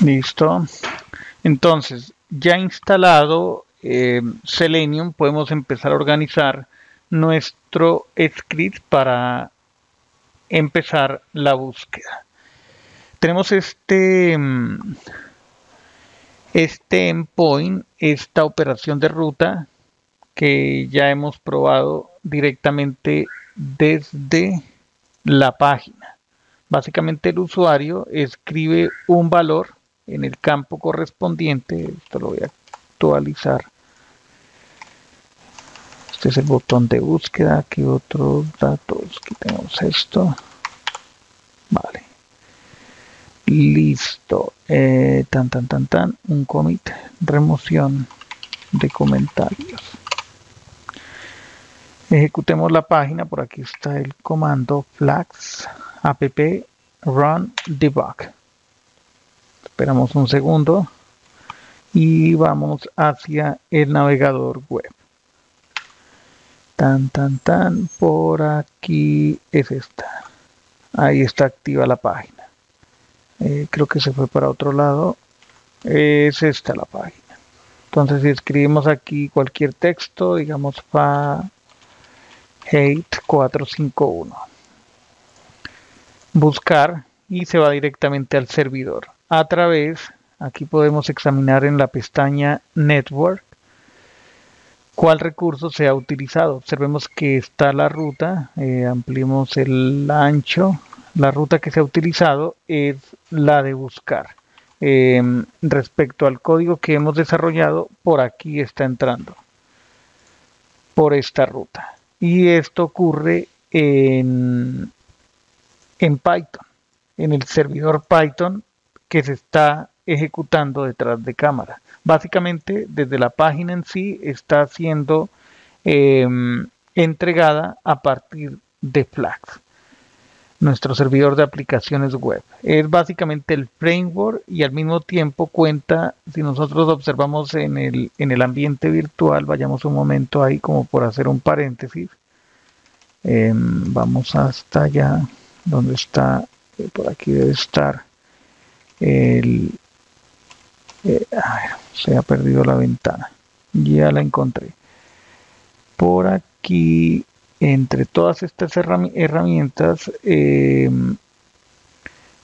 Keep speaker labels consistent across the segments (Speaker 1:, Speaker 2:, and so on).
Speaker 1: Listo. Entonces, ya instalado eh, Selenium, podemos empezar a organizar nuestro script para empezar la búsqueda. Tenemos este, mm, este endpoint, esta operación de ruta que ya hemos probado directamente desde la página. Básicamente el usuario escribe un valor en el campo correspondiente. Esto lo voy a actualizar. Este es el botón de búsqueda. Aquí otros datos. Aquí tenemos esto. Vale. Listo. Eh, tan, tan, tan, tan. Un commit. Remoción de comentarios. Ejecutemos la página. Por aquí está el comando flags app run debug. Esperamos un segundo y vamos hacia el navegador web. Tan, tan, tan, por aquí es esta. Ahí está activa la página. Eh, creo que se fue para otro lado. Es esta la página. Entonces si escribimos aquí cualquier texto, digamos fa hate 451. Buscar y se va directamente al servidor a través, aquí podemos examinar en la pestaña Network cuál recurso se ha utilizado. Observemos que está la ruta, eh, ampliemos el ancho. La ruta que se ha utilizado es la de buscar. Em, respecto al código que hemos desarrollado, por aquí está entrando, por esta ruta. Y esto ocurre en, en Python, en el servidor Python que se está ejecutando detrás de cámara. Básicamente, desde la página en sí está siendo em, entregada a partir de Flags, nuestro servidor de aplicaciones web. Es básicamente el framework y al mismo tiempo cuenta, si nosotros observamos en el, en el ambiente virtual, vayamos un momento ahí como por hacer un paréntesis. Em, vamos hasta allá, donde está, por aquí debe estar el, eh, se ha perdido la ventana. Ya la encontré. Por aquí entre todas estas herramientas em,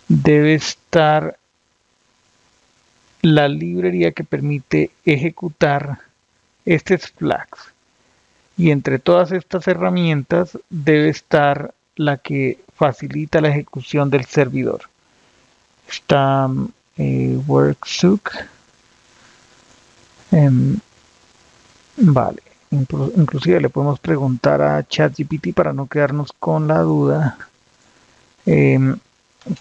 Speaker 1: debe estar la librería que permite ejecutar este flags. Y entre todas estas herramientas debe estar la que facilita la ejecución del servidor está eh, em, vale, inclusive le podemos preguntar a ChatGPT para no quedarnos con la duda. Em,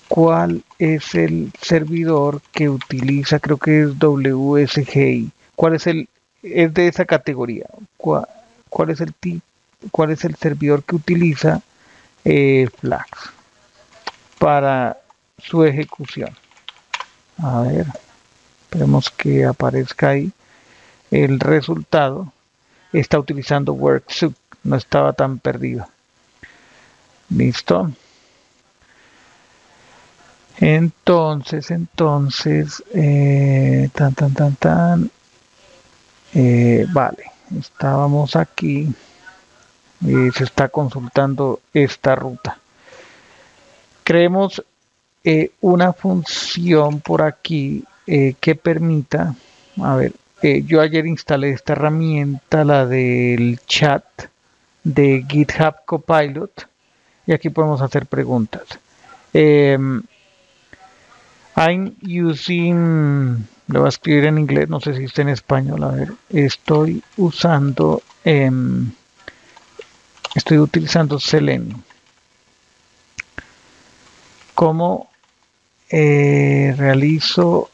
Speaker 1: ¿Cuál es el servidor que utiliza? Creo que es WSGI. ¿Cuál es el es de esa categoría? ¿Cuál, es el tipo? ¿Cuál es el servidor que utiliza eh, Flags para su ejecución. A ver, esperemos que aparezca ahí el resultado. Está utilizando WorkSoup, no estaba tan perdido. Listo. Entonces, entonces, eh, tan, tan, tan, tan. Eh, vale, estábamos aquí. y se está consultando esta ruta. Creemos eh, una función por aquí eh, que permita, a ver, eh, yo ayer instalé esta herramienta, la del chat de GitHub Copilot, y aquí podemos hacer preguntas. Em, I'm using, lo voy a escribir en inglés, no sé si está en español, a ver, estoy usando, em, estoy utilizando Selenium. ¿Cómo eh, realizo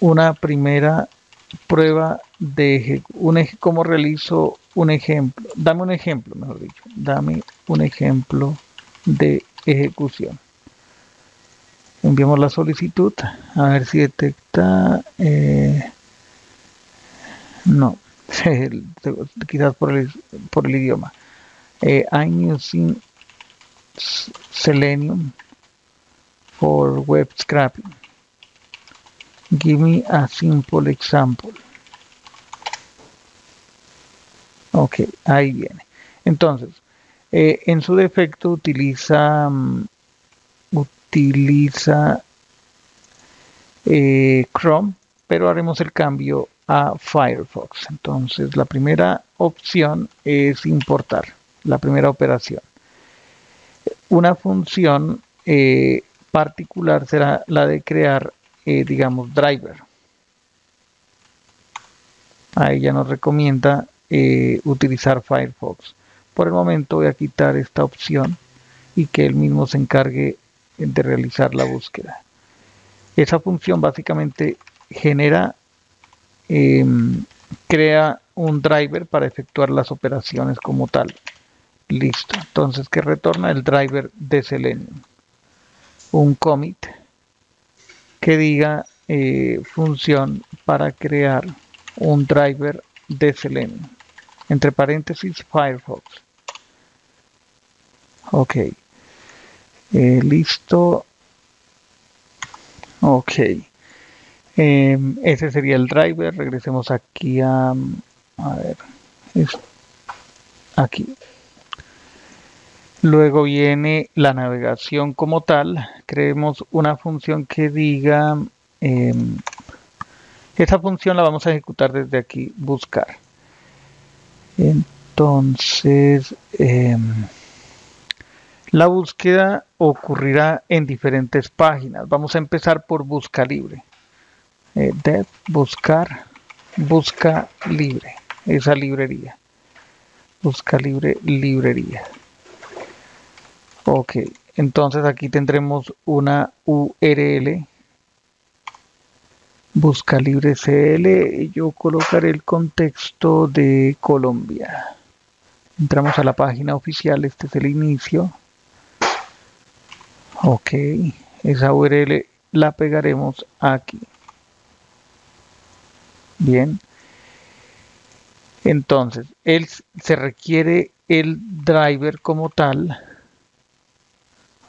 Speaker 1: una primera prueba de un cómo realizo un ejemplo dame un ejemplo mejor dicho. Dame un ejemplo de ejecución. Enviamos la solicitud a ver si detecta eh, no quizás por el, por el idioma. Eh, I'm using Selenium for web scraping. Give me a simple example. Ok, ahí viene. Entonces, eh, en su defecto utiliza, mm, utiliza eh, Chrome, pero haremos el cambio a Firefox. Entonces, la primera opción es importar, la primera operación. Una función eh, particular será la de crear, digamos, driver. Ahí ya nos recomienda utilizar Firefox. Por el momento voy a quitar esta opción y que él mismo se encargue de realizar la búsqueda. Esa función básicamente genera, em, crea un driver para efectuar las operaciones como tal. Listo. Entonces, que retorna el driver de Selenium. Un commit que diga eh, función para crear un driver de Selenium. Entre paréntesis, Firefox. Ok. Eh, listo. Ok. Em, ese sería el driver. Regresemos aquí a... A ver. aquí. Luego viene la navegación como tal. Creemos una función que diga... Em, esa función la vamos a ejecutar desde aquí, buscar. Entonces... Em, la búsqueda ocurrirá en diferentes páginas. Vamos a empezar por busca libre. Eh, dev, buscar, busca libre, esa librería. Busca libre, librería. Ok, entonces aquí tendremos una URL. Busca libre CL yo colocaré el contexto de Colombia. Entramos a la página oficial, este es el inicio. Ok, esa URL la pegaremos aquí. Bien. Entonces, él, se requiere el driver como tal.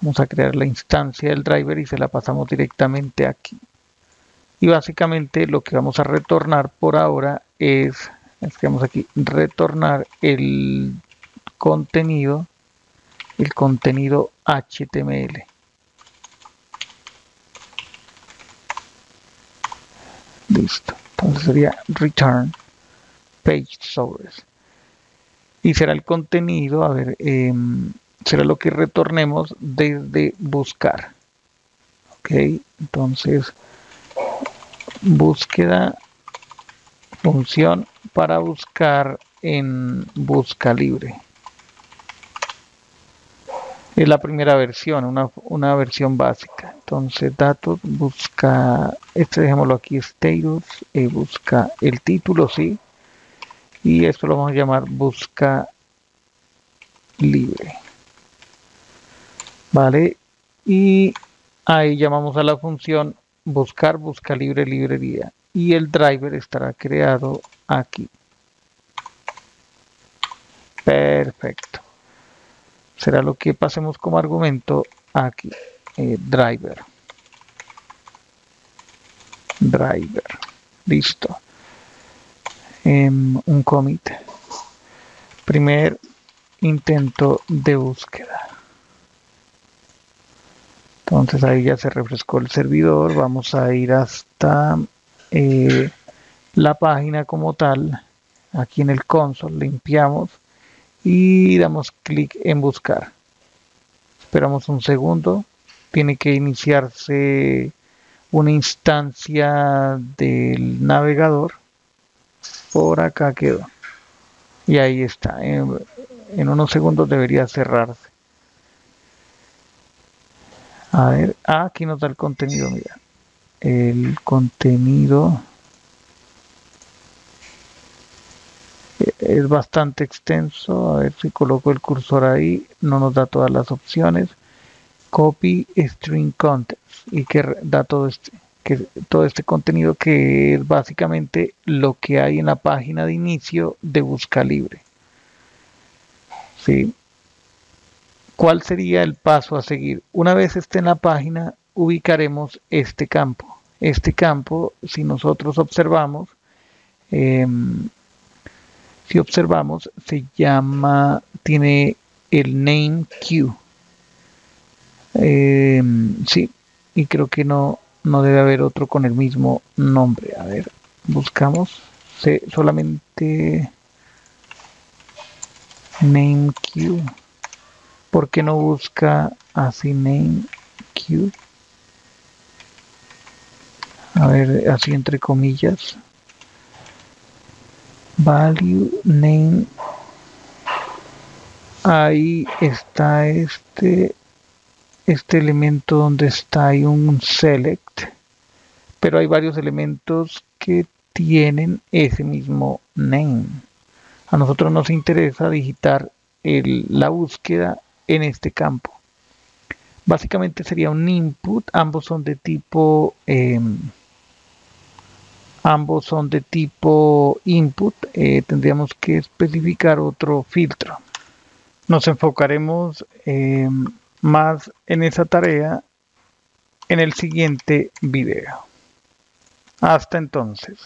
Speaker 1: Vamos a crear la instancia del driver y se la pasamos directamente aquí. Y básicamente lo que vamos a retornar por ahora es, escribamos aquí, retornar el contenido, el contenido HTML. Listo. Entonces sería return page source. Y será el contenido, a ver, em, será lo que retornemos desde buscar. Ok, entonces búsqueda función para buscar en busca libre es la primera versión, una, versión básica. Entonces, datos, busca, este dejémoslo aquí, status, y busca el título, sí. Y esto lo vamos a llamar busca libre. Vale, y ahí llamamos a la función buscar, busca libre, librería. Y el driver estará creado aquí. Perfecto será lo que pasemos como argumento aquí. Eh, driver. Driver. Listo. Em, un commit. Primer intento de búsqueda. Entonces ahí ya se refrescó el servidor. Vamos a ir hasta eh, la página como tal. Aquí en el console limpiamos y damos clic en buscar. Esperamos un segundo. Tiene que iniciarse una instancia del navegador. Por acá quedó. Y ahí está. En, unos segundos debería cerrarse. A ver, ah, aquí nos da el contenido, mira. El contenido es bastante extenso. A ver si coloco el cursor ahí, no nos da todas las opciones. Copy string content y que da todo este, que todo este contenido que es básicamente lo que hay en la página de inicio de busca libre. ¿Sí? ¿Cuál sería el paso a seguir? Una vez esté en la página, ubicaremos este campo, este campo, si nosotros observamos, em, si observamos, se llama, tiene el name queue. Em, sí, y creo que no, no debe haber otro con el mismo nombre. A ver, buscamos solamente name queue. ¿Por qué no busca así name queue? A ver, así entre comillas. Value name. Ahí está este este elemento donde está hay un select, pero hay varios elementos que tienen ese mismo name. A nosotros nos interesa digitar la búsqueda en este campo. Básicamente sería un input, ambos son de tipo em, ambos son de tipo input, eh, tendríamos que especificar otro filtro. Nos enfocaremos en más en esa tarea en el siguiente video. Hasta entonces.